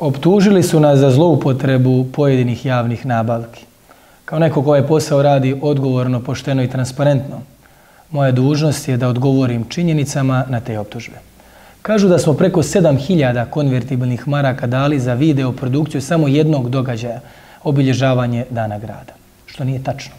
Optužili su nas za zloupotrebu pojedinih javnih nabavki. Kao neko ko je posao radi odgovorno, pošteno i transparentno, moja dužnost je da odgovorim činjenicama na te optužbe. Kažu da smo preko 7000 konvertibilnih maraka dali za video produkciju samo jednog događaja, obilježavanje Dana grada. Što nije tačno.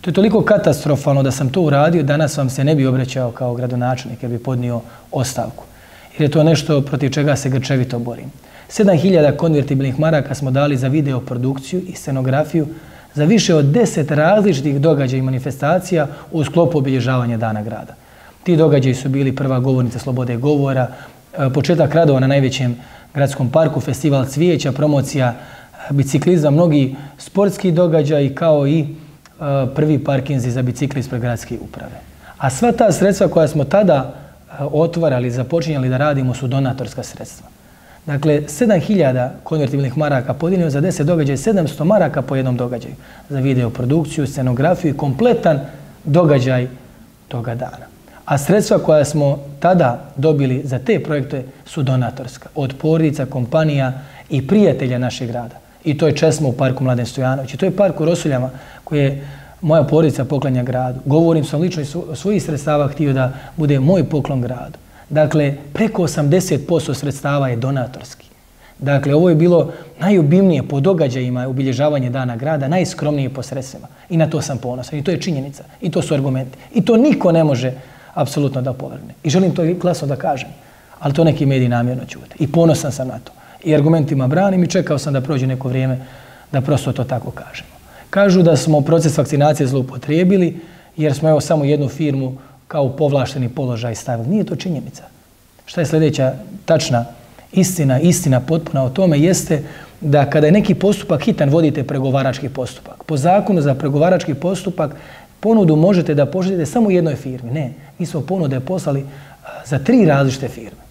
To je toliko katastrofalno da sam to uradio, danas vam se ne bi obraćao kao gradonačelnik jer bi podnio ostavku. Jer je to nešto protiv čega se grčevito borim. 7000 konvertibilnih maraka smo dali za video produkciju i scenografiju za više od 10 različitih događaja i manifestacija u sklopu obilježavanja Dana grada. Ti događaji su bili prva govornica slobode govora, e, početak radova na najvećem gradskom parku, festival cvijeća, promocija e, biciklizma, mnogi sportski događaji kao i e, prvi parkinzi za bicikli ispred gradske uprave. A sva ta sredstva koja smo tada otvarali, započinjali da radimo su donatorska sredstva. Dakle, 7000 konvertibilnih maraka podijeljeno za 10 događaja, 700 maraka po jednom događaju za videoprodukciju, scenografiju i kompletan događaj toga dana. A sredstva koja smo tada dobili za te projekte su donatorska. Od porodica, kompanija i prijatelja našeg grada. I to je česmo u parku Mladen Stojanović. I to je park u Rosuljama koji je moja porodica poklanja gradu. Govorim sam lično iz svojih sredstava htio da bude moj poklon gradu. Dakle, preko 80% sredstava je donatorski. Dakle, ovo je bilo najubimnije po događajima obilježavanje dana grada, najskromnije po sredstvima. I na to sam ponosan. I to je činjenica. I to su argumenti. I to niko ne može apsolutno da povrne. I želim to glasno da kažem. Ali to neki mediji namjerno čuvate. I ponosan sam na to. I argumentima branim i čekao sam da prođe neko vrijeme da prosto to tako kažemo. Kažu da smo proces vakcinacije zloupotrijebili jer smo evo samo jednu firmu kao povlašteni položaj stavili. Nije to činjenica. Šta je sljedeća tačna istina, istina potpuna o tome jeste da kada je neki postupak hitan, vodite pregovarački postupak. Po zakonu za pregovarački postupak ponudu možete da pošaljete samo jednoj firmi. Ne, mi smo ponude poslali za tri različite firme.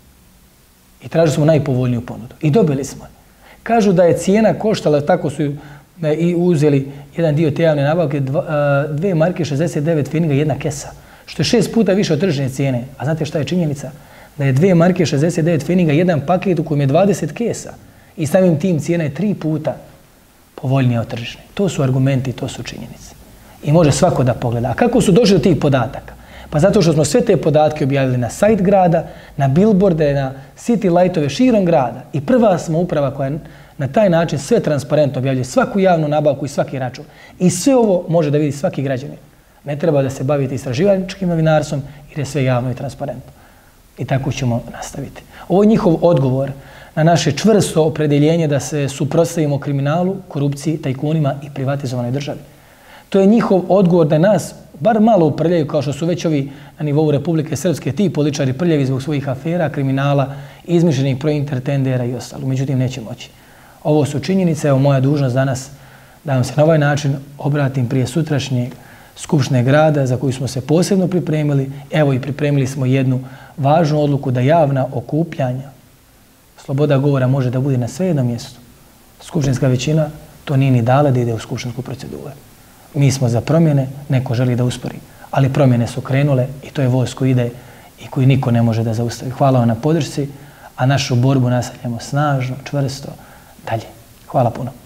I tražili smo najpovoljniju ponudu. I dobili smo. Kažu da je cijena koštala, tako su e, i uzeli jedan dio te javne nabavke, dve marke 69 fininga, jedna kesa što je šest puta više od tržne cijene. A znate šta je činjenica? Da je dvije marke 69 feninga, jedan paket u kojem je 20 kesa i samim tim cijena je tri puta povoljnija od tržne. To su argumenti, to su činjenice. I može svako da pogleda. A kako su došli do tih podataka? Pa zato što smo sve te podatke objavili na sajt grada, na billboarde, na city lightove širom grada. I prva smo uprava koja na taj način sve transparentno objavljuje svaku javnu nabavku i svaki račun. I sve ovo može da vidi svaki građanin. Ne treba da se bavite istraživačkim novinarstvom jer je sve javno i transparentno. I tako ćemo nastaviti. Ovo je njihov odgovor na naše čvrsto opredeljenje da se suprostavimo kriminalu, korupciji, tajkunima i privatizovanoj državi. To je njihov odgovor da nas bar malo uprljaju kao što su već ovi na nivou Republike Srpske ti političari prljavi zbog svojih afera, kriminala, izmišljenih prointertendera i ostalo. Međutim, neće moći. Ovo su činjenice, evo moja dužnost danas da vam se na ovaj način obratim prije sutrašnjeg Skupštine grada za koju smo se posebno pripremili. Evo i pripremili smo jednu važnu odluku da javna okupljanja, sloboda govora može da bude na sve jednom mjestu. Skupštinska većina to nije ni dala da ide u skupštinsku proceduru. Mi smo za promjene, neko želi da uspori. Ali promjene su krenule i to je voz koji ide i koji niko ne može da zaustavi. Hvala vam na podršci, a našu borbu nastavljamo snažno, čvrsto, dalje. Hvala puno.